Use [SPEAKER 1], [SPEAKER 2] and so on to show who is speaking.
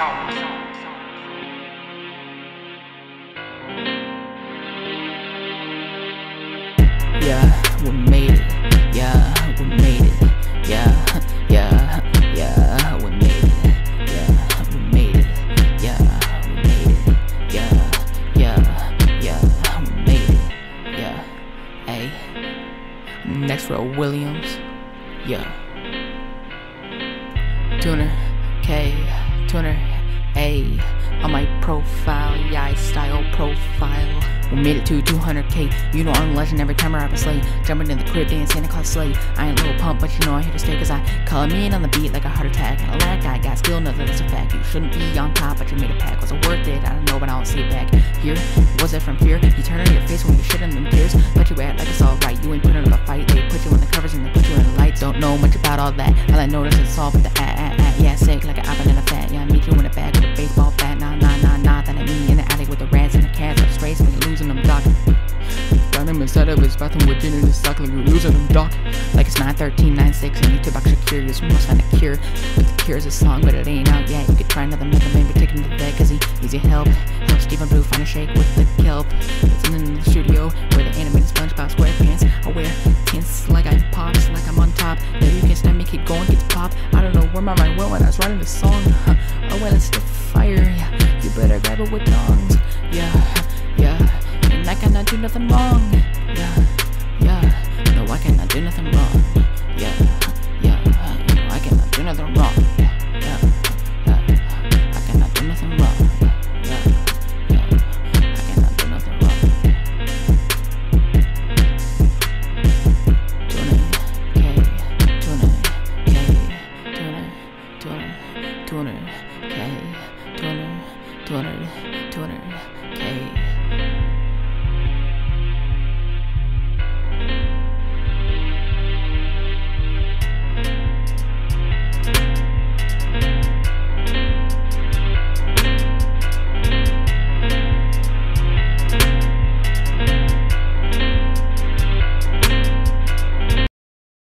[SPEAKER 1] Yeah, we made it. Yeah, we made it. Yeah, yeah, yeah, we made it. Yeah, we made it. Yeah. Yeah, yeah, yeah, we made it. Next row, Williams. Yeah. Tuner, K, tuner, A. On my profile, yeah, I style profile. We made it to 200k. You know I'm a legend every time I rap a slay. Jumping in the crib, dance Santa Claus sleigh. I ain't little pump, but you know I'm here to stay. Cause I call me in on the beat like a heart attack. And a lag guy got skill, nothing that's a fact. You shouldn't be on top, but you made a pack. Was it worth it? I don't know, but I don't see it back. Here, was it from fear? You turn on your face when you shit in them tears. But you act like it's alright. You ain't putting up a fight. They put you in the covers and they put you in the lights. Don't know much about all that. All I notice is all with the ah ah ah. Yeah, sick like an apple Him inside of his bathroom with sock like you're losing them doc. Like it's 913, 96 and YouTube actually curious. We must find a cure. But the cure is a song, but it ain't out yet. You could try another method, maybe take him to the vet, cause he needs your help. Help Stephen Blue find a shake with the kelp. It's in the studio where the animated SpongeBob SquarePants. I wear tints like I pops, like I'm on top. Maybe you can't stand me, keep going, get pop. I don't know where my mind went when I was writing this song. Huh. Oh well, it's the fire. Yeah, you better grab it with tongs. Yeah, yeah. And I cannot do nothing wrong. Yeah, yeah. No, I cannot do nothing wrong. Yeah, yeah. No, I cannot do nothing wrong. Yeah, yeah. I cannot do nothing wrong. Yeah, yeah. I cannot do nothing wrong. Tuner, K, tuner, K, tuner, tuner, tuner, K, tuner, tuner, tuner.